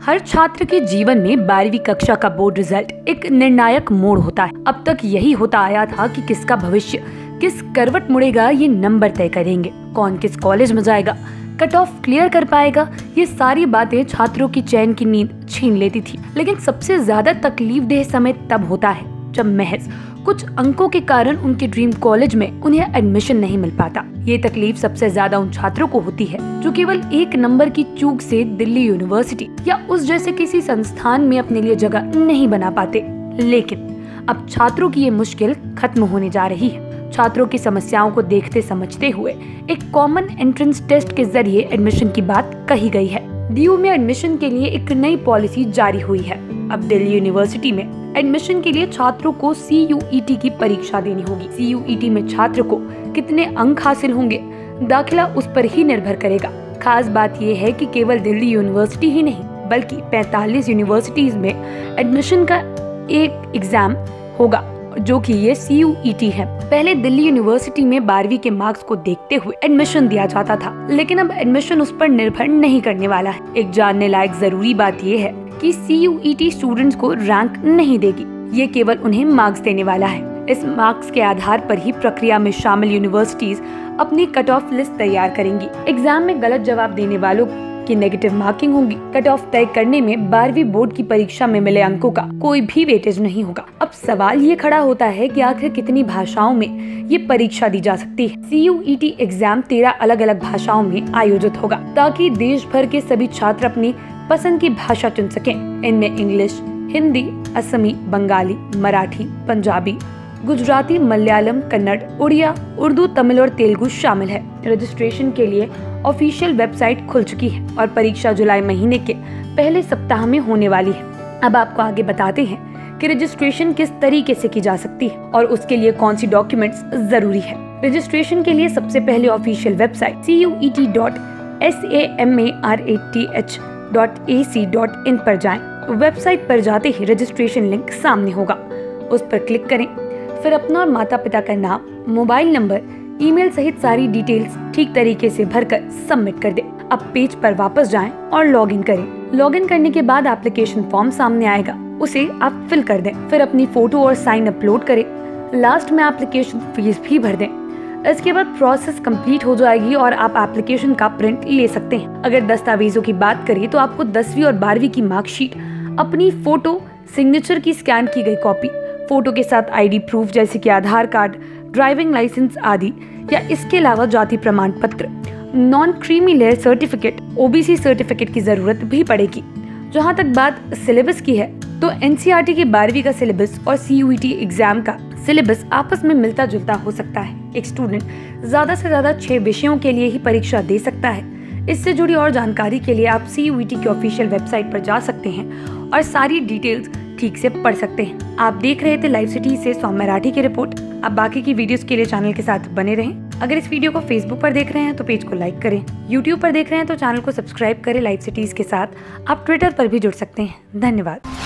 हर छात्र के जीवन में बारहवीं कक्षा का बोर्ड रिज़ल्ट एक निर्णायक मोड़ होता है। अब तक यही होता आया था कि किसका भविष्य, किस करवट मुड़ेगा, ये नंबर तय करेंगे। कौन किस कॉलेज में जाएगा कट ऑफ़ क्लियर कर पाएगा, ये सारी बातें छात्रों की चैन की नींद छीन लेती थी। लेकिन सबसे ज़्यादा तकलीफ़ देह समय तब होता है जब महज कुछ अंकों के कारण उनके ड्रीम कॉलेज में उन्हें एडमिशन नहीं मिल पाता। ये तकलीफ़ सबसे ज़्यादा उन छात्रों को होती है, जो केवल एक नंबर की चूक से दिल्ली यूनिवर्सिटी या उस जैसे किसी संस्थान में अपने लिए जगह नहीं बना पाते। लेकिन अब छात्रों की ये मुश्किल खत्म होने जा रही है। छात्रों की समस्याओं को देखते समझते हुए एक कॉमन एंट्रेंस टेस्ट के ज़रिए एडमिशन की बात कही गई है। डीयू में एडमिशन के लिए एक नई पॉलिसी जारी हुई है। अब दिल्ली यूनिवर्सिटी में एडमिशन के लिए छात्रों को सी e की परीक्षा देनी होगी। सी e में छात्र को कितने अंक हासिल होंगे? दाखिला उस पर ही निर्भर करेगा। खास बात यह है कि केवल दिल्ली यूनिवर्सिटी ही नहीं, बल्कि 45 यूनिवर्सिटीज में एडमिशन का एक एग्ज़ाम होगा, जो कि ये सी e है। पहले दिल्ली यूनिवर्सिटी में बारहवीं के मार्क्स को देखते हुए एडमिशन दिया जाता था, लेकिन अब एडमिशन उस पर निर्भर नहीं करने वाला है। एक जानने लायक ज़रूरी बात यह है कि CUET स्टूडेंट्स को रैंक नहीं देगी। ये केवल उन्हें मार्क्स देने वाला है। इस मार्क्स के आधार पर ही प्रक्रिया में शामिल यूनिवर्सिटीज अपनी कट ऑफ़ लिस्ट तैयार करेंगी। एग्ज़ाम में गलत जवाब देने वालों की नेगेटिव मार्किंग होगी। कट ऑफ़ तय करने में बारहवीं बोर्ड की परीक्षा में मिले अंकों का कोई भी वेटेज नहीं होगा। अब सवाल ये खड़ा होता है कि आखिर कितनी भाषाओं में ये परीक्षा दी जा सकती है? सी यू टी एग्ज़ाम तेरह अलग अलग भाषाओं में आयोजित होगा ताकि देश भर के सभी छात्र अपनी पसंद की भाषा चुन सकें। इनमें इंग्लिश, हिंदी, असमी, बंगाली, मराठी, पंजाबी, गुजराती, मलयालम, कन्नड़, उड़िया, उर्दू, तमिल और तेलुगु शामिल है। रजिस्ट्रेशन के लिए ऑफिशियल वेबसाइट खुल चुकी है और परीक्षा जुलाई महीने के पहले सप्ताह में होने वाली है। अब आपको आगे बताते हैं कि रजिस्ट्रेशन किस तरीके से की जा सकती है और उसके लिए कौन सी डॉक्यूमेंट्स ज़रूरी है। रजिस्ट्रेशन के लिए सबसे पहले official website C U E T dot S A M A R A T H dot A C dot in पर जाएँ। वेबसाइट पर जाते ही रजिस्ट्रेशन लिंक सामने होगा। उस पर क्लिक करें। फिर अपना और माता पिता का नाम मोबाइल नंबर ईमेल सहित सारी डिटेल्स ठीक तरीके से भरकर सबमिट कर दें। अब पेज पर वापस जाएँ और लॉगिन करें। लॉगिन करने के बाद एप्लीकेशन फॉर्म सामने आएगा। उसे आप फिल कर दें। फिर अपनी फ़ोटो और साइन अपलोड करें। लास्ट में एप्लीकेशन फ़ीस भी भर दें। इसके बाद प्रोसेस कंप्लीट हो जाएगी और आप एप्लीकेशन का प्रिंट ले सकते हैं। अगर दस्तावेजों की बात करें तो आपको दसवीं और बारहवीं की मार्कशीट अपनी फ़ोटो सिग्नेचर की स्कैन की गई कॉपी फ़ोटो के साथ आईडी प्रूफ जैसे कि आधार कार्ड ड्राइविंग लाइसेंस आदि, या इसके अलावा जाति प्रमाण पत्र non creamy layer certificate OBC certificate की ज़रूरत भी पड़ेगी। जहाँ तक बात सिलेबस की है तो एनसीईआरटी की बारहवीं का सिलेबस और सी एग्ज़ाम का सिलेबस आपस में मिलता जुलता हो सकता है। एक स्टूडेंट ज़्यादा से ज़्यादा छह विषयों के लिए ही परीक्षा दे सकता है। इससे जुड़ी और जानकारी के लिए आप सी की ऑफिशियल वेबसाइट पर जा सकते हैं और सारी डिटेल्स ठीक से पढ़ सकते हैं। आप देख रहे थे लाइव सिटी से सौम मराठी की रिपोर्ट अब बाकी की वीडियोस के लिए चैनल के साथ बने रहें। अगर इस वीडियो को फेसबुक पर देख रहे हैं तो पेज को लाइक करें। यूट्यूब पर देख रहे हैं तो चैनल को सब्सक्राइब करें लाइव सिटीज़ के साथ। आप ट्विटर पर भी जुड़ सकते हैं। धन्यवाद।